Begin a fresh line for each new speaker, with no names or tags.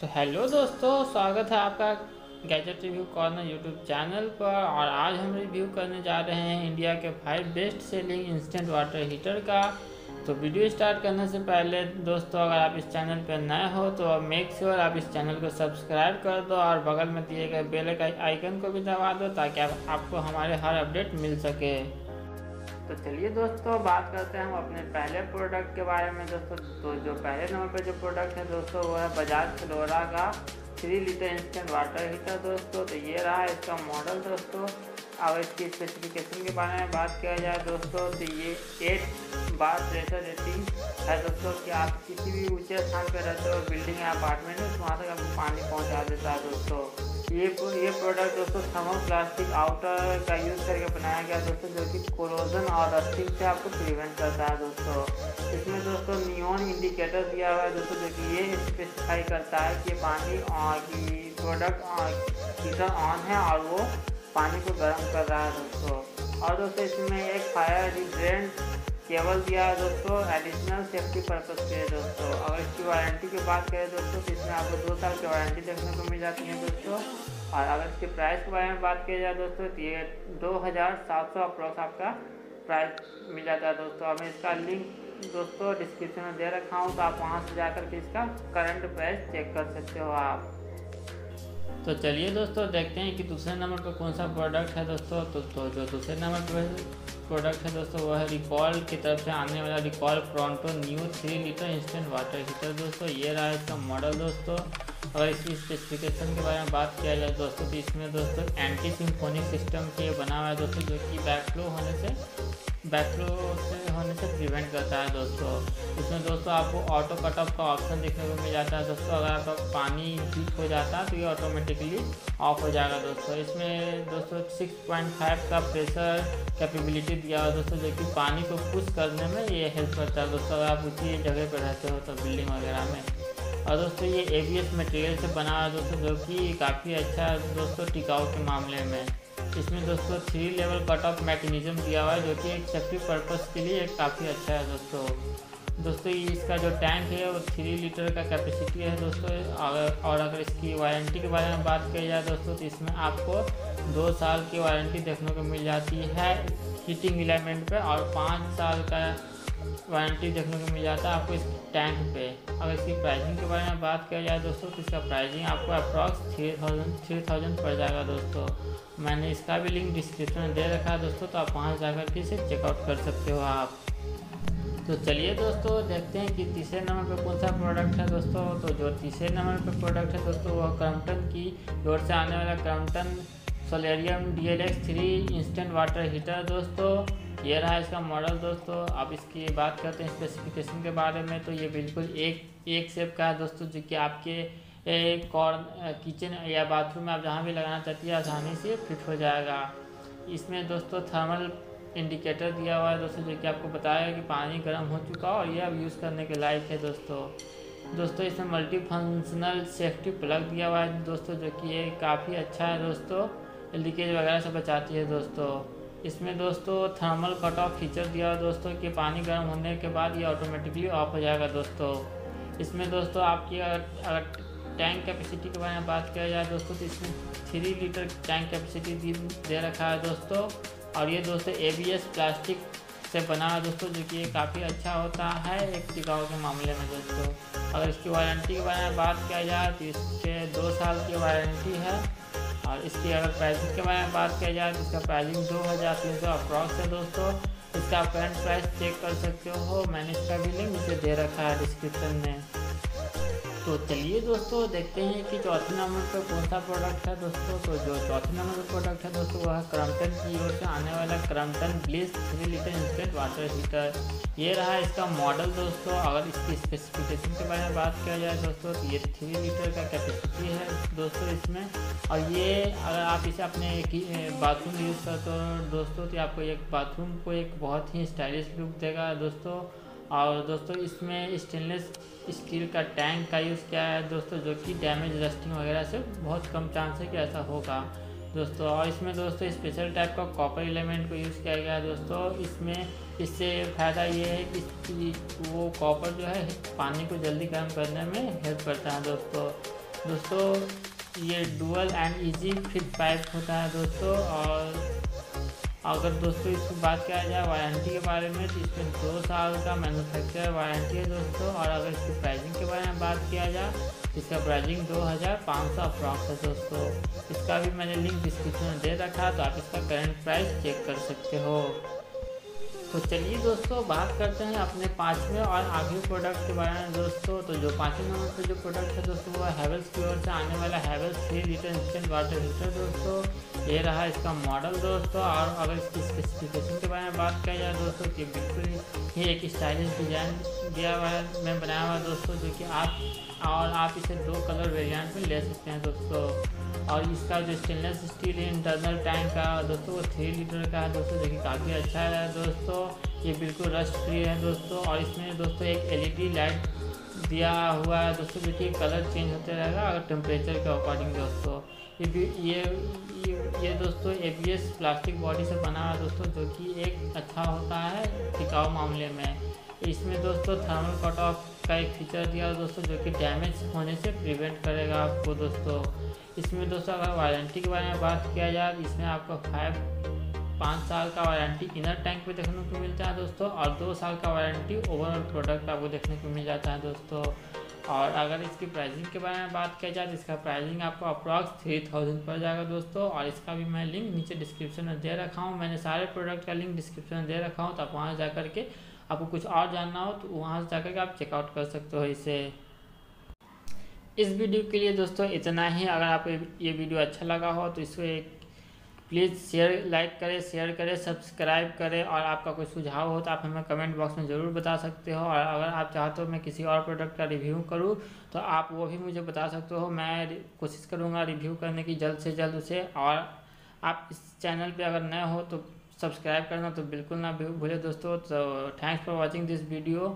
तो हेलो दोस्तों स्वागत है आपका gadget review corner YouTube channel पर। और आज हम रिव्यू करने जा रहे हैं इंडिया के five best selling instant water heater का। तो वीडियो स्टार्ट करने से पहले दोस्तों अगर आप इस चैनल पर नए हो तो मेक श्योर आप इस चैनल को सब्सक्राइब कर दो और बगल में दिए गए बेल आइकन को भी दबा दो ताकि आप, आपको हमारे हर अपडेट मिल सके। तो चलिए दोस्तों, बात करते हैं हम अपने पहले प्रोडक्ट के बारे में। दोस्तों तो जो पहले नंबर पर जो प्रोडक्ट है दोस्तों, वो है बजाज फ्लोरा का three litre instant water heater दोस्तों। तो ये रहा इसका मॉडल दोस्तों। अगर इसकी स्पेसिफिकेशन के बारे में बात किया जाए दोस्तों तो ये एट बार प्रेशर रेटिंग है दोस्तों कि आप किसी भी ऊँचे स्थान पर रहते हो बिल्डिंग या अपार्टमेंट में वहाँ तक आपको पानी पहुँचा देता है दोस्तों। ये ये प्रोडक्ट दोस्तों थर्मल प्लास्टिक आउटर का यूज़ करके बनाया गया दोस्तों, जो कि कोरोजन और रस्टिंग से आपको प्रिवेंट करता है दोस्तों। इसमें दोस्तों नियॉन इंडिकेटर दिया हुआ है दोस्तों, जो कि ये स्पेसिफाई करता है कि पानी की प्रोडक्ट हीटर ऑन है और वो पानी को गर्म कर रहा है दोस्तों। और दोस्तों इसमें एक फायर रिड्रेंट केबल दिया है दोस्तों एडिशनल सेफ्टी पर्पज़ के लिए दोस्तों। अगर इसकी वारंटी की बात करें दोस्तों तो इसमें आपको दो साल की वारंटी देखने को मिल जाती है दोस्तों। और अगर इसके प्राइस के बारे में बात की जाए दोस्तों तो ये दो हज़ार सात सौ अप्रोक्स आपका प्राइस मिल जाता है दोस्तों। और मैं इसका लिंक दोस्तों डिस्क्रिप्शन में दे रखा हूँ तो आप वहाँ से जाकर के इसका करंट प्राइस चेक कर सकते हो आप। तो चलिए दोस्तों देखते हैं कि दूसरे नंबर पर कौन सा प्रोडक्ट है दोस्तों। तो, तो जो दूसरे नंबर पर प्रोडक्ट है दोस्तों वो है रिकॉल की तरफ़ से आने वाला Racold pronto new three litre instant water heater दोस्तों। ये रहा है इसका मॉडल दोस्तों। अगर इसकी स्पेसिफिकेशन के बारे में बात किया जाए दोस्तों तो इसमें दोस्तों एंटी सिम्फोनिक सिस्टम से बना हुआ है दोस्तों जो कि बैक बैकफ्लो होने से बैकफ्लो से होने से प्रिवेंट करता है दोस्तों। इसमें दोस्तों आपको ऑटो कट ऑफ़ का ऑप्शन देखने को मिल जाता है। दोस्तों, अगर आपका पानी हीट हो जाता है तो ये ऑटोमेटिकली ऑफ़ हो जाएगा दोस्तों। इसमें दोस्तों 6.5 का प्रेशर कैपेबिलिटी दिया हुआ दोस्तों, जो कि पानी को पुश करने में ये हेल्प करता है दोस्तों। अगर आप उसी जगह पर रहते हो तो बिल्डिंग वगैरह में। और दोस्तों, ये ए मटेरियल से बना हुआ है दोस्तों, जो कि काफ़ी अच्छा है दोस्तों टिकाऊ के मामले में। इसमें दोस्तों three level cut off mechanism दिया हुआ है, जो कि एक सेफ्टी पर्पज़ के लिए काफ़ी अच्छा है दोस्तों। दोस्तों इसका जो टैंक है, वो थ्री लीटर का कैपेसिटी है दोस्तों। और अगर इसकी वारंटी के बारे में बात की जाए दोस्तों तो इसमें आपको दो साल की वारंटी देखने को मिल जाती है हीटिंग इलेमेंट पर और पाँच साल का वारंटी देखने को मिल जाता है आपको इस टैंक पे। अगर इसकी प्राइसिंग के बारे में बात किया जाए दोस्तों तो इसका प्राइसिंग आपको approx three thousand three thousand पड़ जाएगा दोस्तों। मैंने इसका भी लिंक डिस्क्रिप्शन में दे रखा है दोस्तों तो आप वहाँ जाकर के इसे चेकआउट कर सकते हो आप। तो चलिए दोस्तों, देखते हैं कि तीसरे नंबर पर कौन सा प्रोडक्ट है दोस्तों। तो जो तीसरे नंबर पर प्रोडक्ट है दोस्तों, वह क्रम्पटन की ओर से आने वाला Crompton Solarium D L X three instant water heater दोस्तों। ये रहा इसका मॉडल दोस्तों। आप इसकी बात करते हैं स्पेसिफिकेशन के बारे में। तो ये बिल्कुल एक एक सेप का है, दोस्तों, जो कि आपके कॉर्न किचन या बाथरूम में आप जहाँ भी लगाना चाहती है, आसानी से फिट हो जाएगा। इसमें, दोस्तों थर्मल इंडिकेटर दिया हुआ है, दोस्तों, जो कि आपको बताया कि पानी गर्म हो चुका और ये अब यूज़ करने के लायक है, दोस्तों। दोस्तों, इसमें मल्टी फंक्शनल सेफ्टी प्लग दिया हुआ है, दोस्तों, जो कि ये काफ़ी अच्छा है, दोस्तों। लीकेज वगैरह से बचाती है दोस्तों। इसमें दोस्तों थर्मल कट ऑफ़ फीचर दिया हुआ दोस्तों कि पानी गर्म होने के बाद ये ऑटोमेटिकली ऑफ़ हो जाएगा दोस्तों। इसमें दोस्तों आपकी अगर अगर टैंक कैपेसिटी के बारे में बात किया जाए दोस्तों तो इसमें थ्री लीटर टैंक कैपेसिटी दे रखा है दोस्तों। और ये दोस्तों एबीएस प्लास्टिक से बना है दोस्तों, जो कि ये काफ़ी अच्छा होता है एक टिकाऊ के मामले में दोस्तों। अगर इसकी वारंटी के बारे में बात किया जाए तो इसके दो साल की वारंटी है। और इसकी अगर प्राइसिंग के बारे में बात किया जाए तो इसका प्राइसिंग दो हज़ार तीन सौ अप्रॉक्स है दोस्तों। इसका करंट प्राइस चेक कर सकते हो। मैंने इसका भी लिंक मुझे दे रखा है डिस्क्रिप्शन में। तो चलिए दोस्तों, देखते हैं कि चौथे नंबर पर कौन सा प्रोडक्ट है दोस्तों। तो जो चौथे नंबर पर प्रोडक्ट है दोस्तों, वह क्रम्पटन की ओर से आने वाला Crompton Bliss three litre instant water heater ये रहा इसका मॉडल दोस्तों। अगर इसकी स्पेसिफिकेशन के बारे में बात किया जाए दोस्तों तो ये थ्री लीटर का कैपेसिटी है। दोस्तों, इसमें। और ये अगर आप इसे अपने बाथरूम यूज़ करते हो, दोस्तों तो आपको एक बाथरूम को एक बहुत ही स्टाइलिश लुक देगा, दोस्तों। और दोस्तों, इसमें स्टेनलेस स्टील का टैंक का यूज़ किया है, दोस्तों, जो कि डैमेज रस्टिंग वगैरह से बहुत कम चांस है कि ऐसा होगा, दोस्तों। और इसमें, दोस्तों स्पेशल टाइप का कॉपर एलिमेंट को यूज़ किया गया है, दोस्तों। इसमें, इससे फ़ायदा ये है कि वो कॉपर जो है, पानी को जल्दी गर्म करने में हेल्प करता है, दोस्तों। दोस्तों, ये dual and easy fit pipe होता है दोस्तों, और अगर दोस्तों इसकी बात किया जाए वारंटी के बारे में तो इसमें दो साल का मैन्युफैक्चर वारंटी है दोस्तों, और अगर इसकी प्राइसिंग के बारे में बात किया जाए तो इसका प्राइसिंग दो हज़ार पाँच सौ अप्रॉक्स है दोस्तों। इसका भी मैंने लिंक डिस्क्रिप्शन में दे रखा तो आप इसका करंट प्राइस चेक कर सकते हो। तो चलिए दोस्तों, बात करते हैं अपने पाँचवें और आखिरी प्रोडक्ट के बारे में दोस्तों। तो जो पाँचवें नंबर पर जो प्रोडक्ट है दोस्तों, वो हैवेल्स की ओर से आने वाला Havells three litre instant water heater दोस्तों। ये रहा इसका मॉडल दोस्तों, और अगर इसकी स्पेसिफिकेशन के बारे में बात किया जाए दोस्तों, कि बिल्कुल ही एक स्टाइलिश डिज़ाइन दिया हुआ है, मैं बनाया हुआ दोस्तों, जो कि आप, और आप इसे दो कलर वेरिएंट में ले सकते हैं दोस्तों। और इसका जो स्टेनलेस स्टील इंटरनल टैंक का, दोस्तों, वो थ्री लीटर का है दोस्तों, जो कि काफ़ी अच्छा है दोस्तों। ये बिल्कुल रस्ट फ्री है दोस्तों, और इसमें दोस्तों एक एलईडी लाइट दिया हुआ है दोस्तों, जो कि कलर चेंज होते रहेगा अगर टेम्परेचर के अकॉर्डिंग दोस्तों। ये ये ये, दोस्तों एबीएस प्लास्टिक बॉडी से बना हुआ दोस्तों जो कि एक अच्छा होता है टिकाऊ मामले में। इसमें दोस्तों थर्मल कट ऑफ़ का एक फीचर दिया है दोस्तों जो कि डैमेज होने से प्रिवेंट करेगा आपको दोस्तों। इसमें दोस्तों अगर वारंटी के बारे में बात किया जाए इसमें आपको फाइव पाँच साल का वारंटी इनर टैंक पे देखने को मिलता है दोस्तों, और दो साल का वारंटी ओवरऑल प्रोडक्ट आपको देखने को मिल जाता है दोस्तों। और अगर इसकी प्राइसिंग के बारे में बात किया जाए तो इसका प्राइसिंग आपको अप्रॉक्स थ्री थाउज़ेंड पड़ जाएगा दोस्तों, और इसका भी मैं लिंक नीचे डिस्क्रिप्शन में दे रखा हूँ। मैंने सारे प्रोडक्ट का लिंक डिस्क्रिप्शन में दे रखा हूँ तो आप वहाँ जा करके आपको कुछ और जानना हो तो वहाँ से जा करके आप चेकआउट कर सकते हो इसे। इस वीडियो के लिए दोस्तों इतना ही। अगर आपको ये वीडियो अच्छा लगा हो तो इसको एक प्लीज़ शेयर, लाइक करें, शेयर करें, सब्सक्राइब करें और आपका कोई सुझाव हो तो आप हमें कमेंट बॉक्स में ज़रूर बता सकते हो और अगर आप चाहते हो मैं किसी और प्रोडक्ट का रिव्यू करूँ तो आप वो भी मुझे बता सकते हो। मैं कोशिश करूँगा रिव्यू करने की जल्द से जल्द उसे और आप इस चैनल पे अगर नए हो तो सब्सक्राइब करना तो बिल्कुल ना भूले दोस्तों। तो thanks for watching this video.